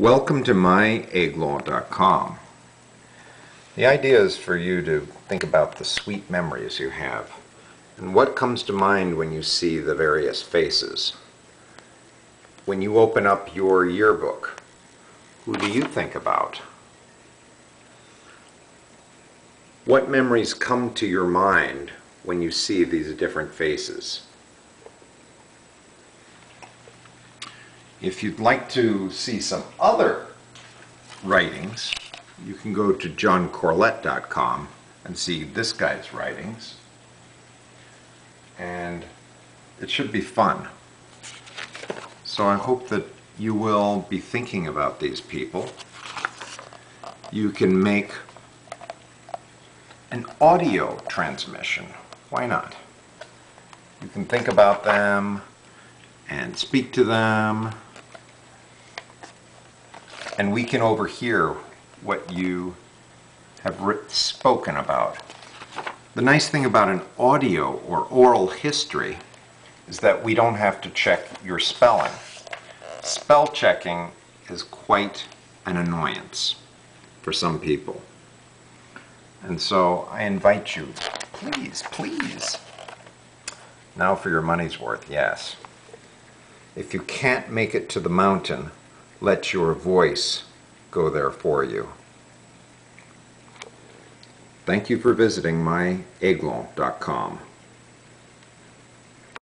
Welcome to myAiglon.com. The idea is for you to think about the sweet memories you have and what comes to mind when you see the various faces. When you open up your yearbook, who do you think about? What memories come to your mind when you see these different faces? If you'd like to see some other writings, you can go to johncorlett.com and see this guy's writings. And it should be fun. So I hope that you will be thinking about these people. You can make an audio transmission. Why not? You can think about them and speak to them and we can overhear what you have spoken about. The nice thing about an audio or oral history is that we don't have to check your spelling. Spell checking is quite an annoyance for some people. And so I invite you, please, please. Now for your money's worth, yes. If you can't make it to the mountain, let your voice go there for you. Thank you for visiting myAiglon.com.